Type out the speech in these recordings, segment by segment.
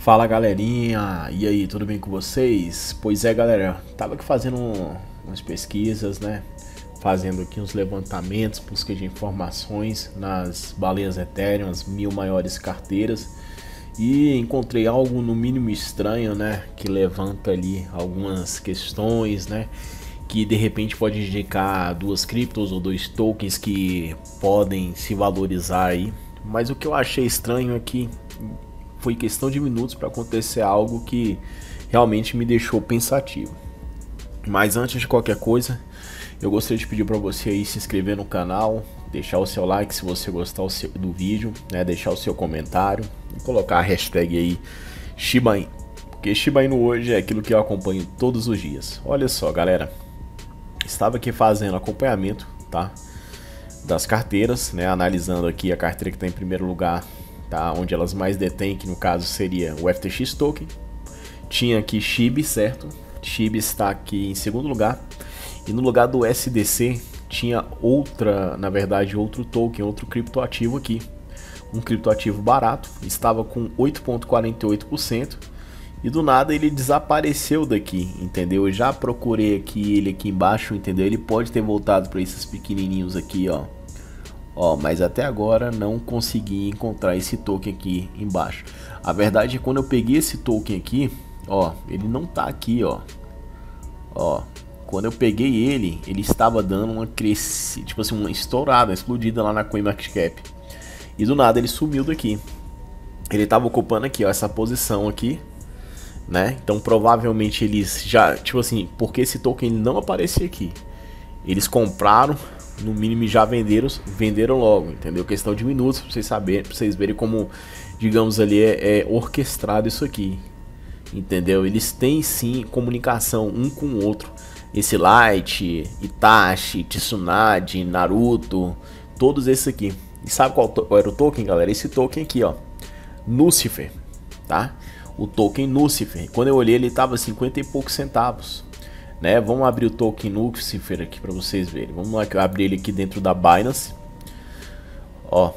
Fala galerinha, e aí, tudo bem com vocês? Pois é galera, tava aqui fazendo umas pesquisas, né? Fazendo aqui uns levantamentos, busca de informações nas baleias Ethereum, as mil maiores carteiras E encontrei algo no mínimo estranho, né? Que levanta ali algumas questões, né? Que de repente pode indicar duas criptos ou dois tokens que podem se valorizar aí Mas o que eu achei estranho é que foi questão de minutos para acontecer algo que realmente me deixou pensativo. Mas antes de qualquer coisa, eu gostaria de pedir para você aí se inscrever no canal, deixar o seu like se você gostar do vídeo, né, deixar o seu comentário e colocar a hashtag aí Shiba Inu. Porque Shiba Inu hoje é aquilo que eu acompanho todos os dias. Olha só, galera. Estava aqui fazendo acompanhamento, tá? Das carteiras, né? Analisando aqui a carteira que está em primeiro lugar tá? onde elas mais detêm, que no caso seria o FTX Token. Tinha aqui SHIB, certo? SHIB está aqui em segundo lugar. E no lugar do SDC tinha outra, na verdade, outro token, outro criptoativo aqui. Um criptoativo barato, estava com 8.48% e do nada ele desapareceu daqui, entendeu? Eu já procurei aqui ele aqui embaixo, entendeu? Ele pode ter voltado para esses pequenininhos aqui, ó. Ó, mas até agora não consegui encontrar esse token aqui embaixo. A verdade é que quando eu peguei esse token aqui, ó, ele não tá aqui, ó. Ó, quando eu peguei ele, ele estava dando uma crescida, tipo assim, uma estourada, explodida lá na CoinMarketCap. E do nada ele sumiu daqui. Ele estava ocupando aqui, ó, essa posição aqui, né? Então provavelmente eles já, tipo assim, porque esse token não aparecia aqui. Eles compraram, no mínimo já venderam, venderam logo, entendeu? Questão de minutos para vocês saberem, para vocês verem como, digamos ali, é, é, orquestrado isso aqui, entendeu? Eles têm sim comunicação um com o outro. Esse Light, Itachi, Tsunade, Naruto, todos esses aqui. E sabe qual, qual era o token, galera? Esse token aqui, ó, Lucifer, tá? O token Lucifer. Quando eu olhei, ele tava 50 e poucos centavos né? Vamos abrir o token Lucifer aqui para vocês verem. Vamos lá, abrir ele aqui dentro da Binance. Ó,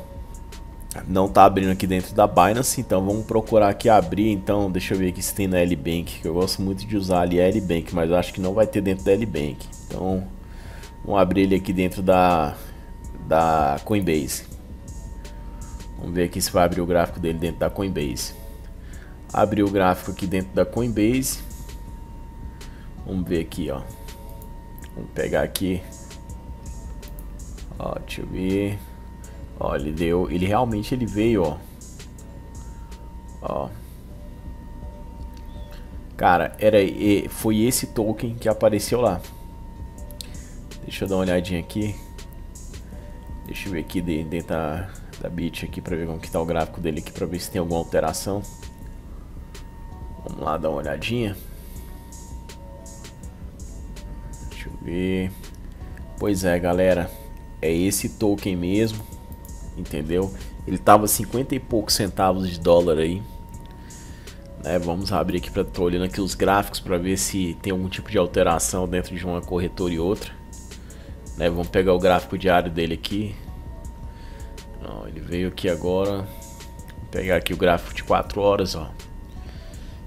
não tá abrindo aqui dentro da Binance, então vamos procurar aqui abrir, então, deixa eu ver aqui se tem na L-Bank, que eu gosto muito de usar ali a L-Bank, mas acho que não vai ter dentro da L-Bank. Então, vamos abrir ele aqui dentro da, da Coinbase. Vamos ver aqui se vai abrir o gráfico dele dentro da Coinbase. Abrir o gráfico aqui dentro da Coinbase. Vamos ver aqui, ó. Vamos pegar aqui. Ó, deixa eu ver. Ó, ele deu... Ele realmente ele veio, ó. Ó. Cara, era, foi esse token que apareceu lá. Deixa eu dar uma olhadinha aqui. Deixa eu ver aqui dentro da, da bit aqui pra ver como que tá o gráfico dele aqui pra ver se tem alguma alteração. Vamos lá dar uma olhadinha. Ver. Pois é, galera. É esse token mesmo. Entendeu? Ele tava 50 e poucos centavos de dólar aí. Né, vamos abrir aqui para tô olhando aqui os gráficos para ver se tem algum tipo de alteração dentro de uma corretora e outra. Né, vamos pegar o gráfico diário dele aqui. Não, ele veio aqui agora. Vou pegar aqui o gráfico de 4 horas, ó.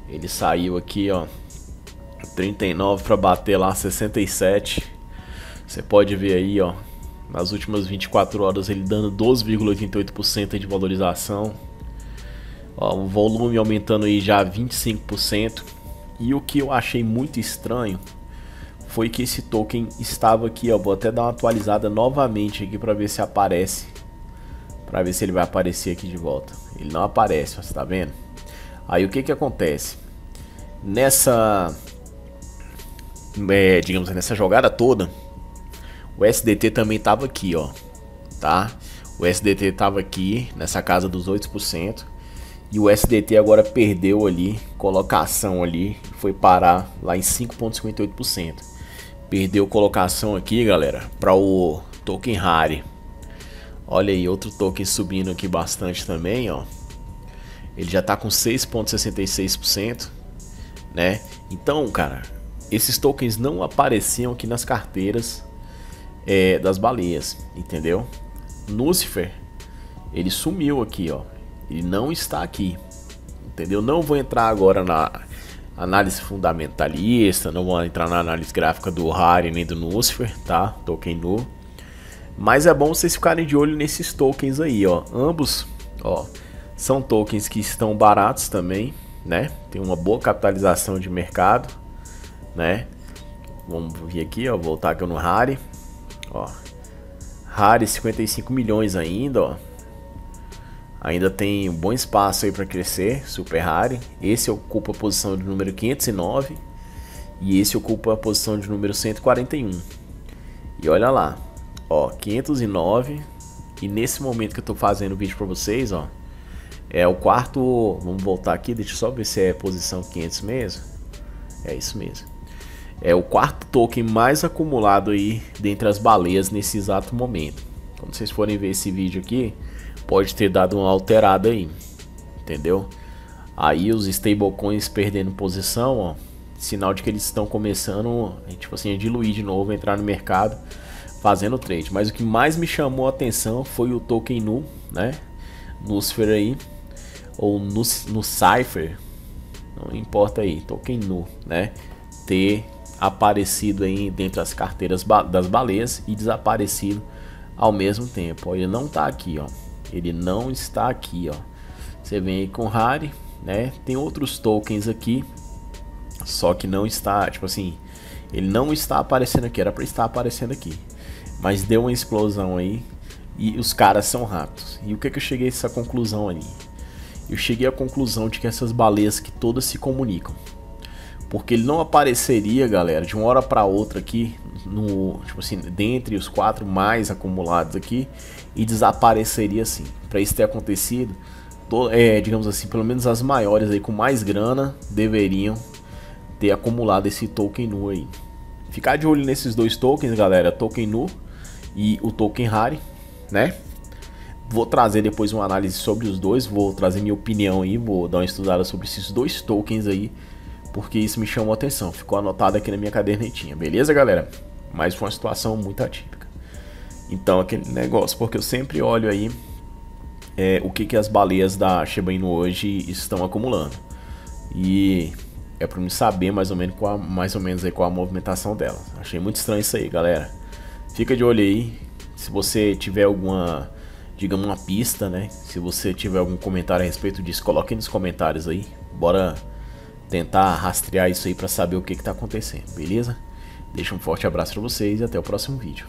Ele saiu aqui, ó. 39 para bater lá 67. Você pode ver aí, ó, nas últimas 24 horas ele dando 12,88% de valorização. Ó, o volume aumentando aí já 25%. E o que eu achei muito estranho foi que esse token estava aqui, ó, vou até dar uma atualizada novamente aqui para ver se aparece. Para ver se ele vai aparecer aqui de volta. Ele não aparece, você tá vendo? Aí o que que acontece? Nessa é, digamos nessa jogada toda, o SDT também estava aqui, ó, tá? O SDT estava aqui nessa casa dos 8% e o SDT agora perdeu ali colocação ali, foi parar lá em 5.58%. Perdeu colocação aqui, galera, para o token Rare. Olha aí, outro token subindo aqui bastante também, ó. Ele já tá com 6.66%, né? Então, cara, esses tokens não apareciam aqui nas carteiras é, das baleias, entendeu? Lucifer, ele sumiu aqui, ó. Ele não está aqui, entendeu? Não vou entrar agora na análise fundamentalista, não vou entrar na análise gráfica do Harry nem do Lucifer, tá? Token nu. Mas é bom vocês ficarem de olho nesses tokens aí, ó. Ambos, ó, são tokens que estão baratos também, né? Tem uma boa capitalização de mercado, né? Vamos vir aqui, ó, voltar aqui no Harry, ó. Harry 55 milhões ainda, ó. Ainda tem um bom espaço aí para crescer, Super Harry. Esse ocupa a posição de número 509 e esse ocupa a posição de número 141. E olha lá, ó, 509 e nesse momento que eu tô fazendo o vídeo para vocês, ó, é o quarto, vamos voltar aqui, deixa eu só ver se é posição 500 mesmo. É isso mesmo. É o quarto token mais acumulado aí dentre as baleias nesse exato momento. Quando vocês forem ver esse vídeo aqui, pode ter dado uma alterada aí, entendeu? Aí os stablecoins perdendo posição, ó, sinal de que eles estão começando, tipo assim, a diluir de novo, entrar no mercado fazendo trade. Mas o que mais me chamou a atenção foi o token nu, né? Lucifer aí, ou no, no Cypher, não importa aí, token nu, né? Ter aparecido aí dentro das carteiras das baleias e desaparecido ao mesmo tempo. Ó, ele não tá aqui, ó. Ele não está aqui, ó. Você vem aí com Harry, né? Tem outros tokens aqui, só que não está, tipo assim, ele não está aparecendo aqui, era para estar aparecendo aqui. Mas deu uma explosão aí e os caras são ratos. E o que que eu cheguei a essa conclusão ali? Eu cheguei à conclusão de que essas baleias que todas se comunicam. Porque ele não apareceria, galera, de uma hora para outra aqui, no, tipo assim, dentre os quatro mais acumulados aqui, e desapareceria assim. Para isso ter acontecido, to, é, digamos assim, pelo menos as maiores aí com mais grana deveriam ter acumulado esse token nu aí. Ficar de olho nesses dois tokens, galera, token nu e o token rare, né? Vou trazer depois uma análise sobre os dois, vou trazer minha opinião aí, vou dar uma estudada sobre esses dois tokens aí porque isso me chamou atenção. Ficou anotado aqui na minha cadernetinha, beleza, galera? Mas foi uma situação muito atípica. Então, aquele negócio, porque eu sempre olho aí é, o que, que as baleias da Shiba Inu hoje estão acumulando. E é para me saber mais ou menos qual, mais ou menos aí qual a movimentação dela. Achei muito estranho isso aí, galera. Fica de olho aí. Se você tiver alguma, digamos, uma pista, né? Se você tiver algum comentário a respeito disso, coloque nos comentários aí. Bora tentar rastrear isso aí para saber o que está acontecendo, beleza? Deixa um forte abraço para vocês e até o próximo vídeo.